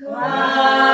Wow.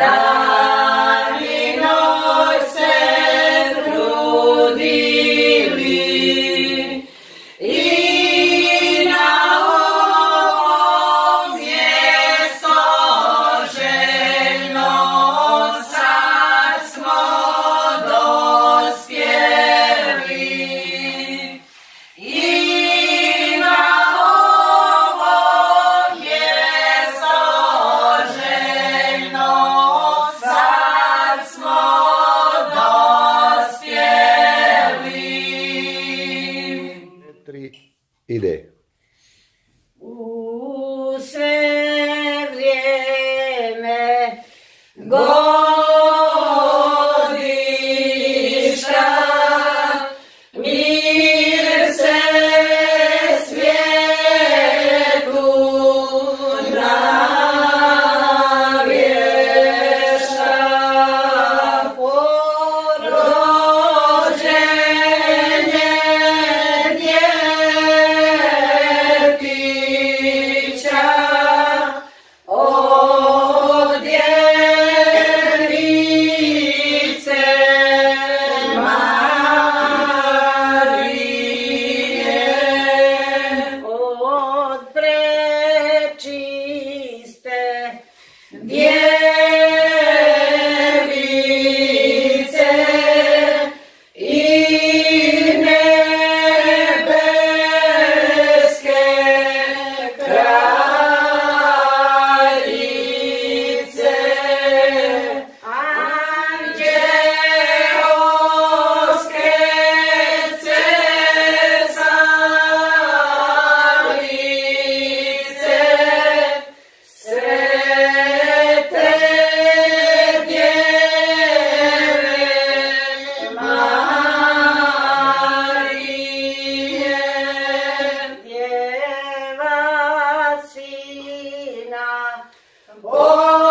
Love. Oh!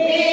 Me.